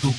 do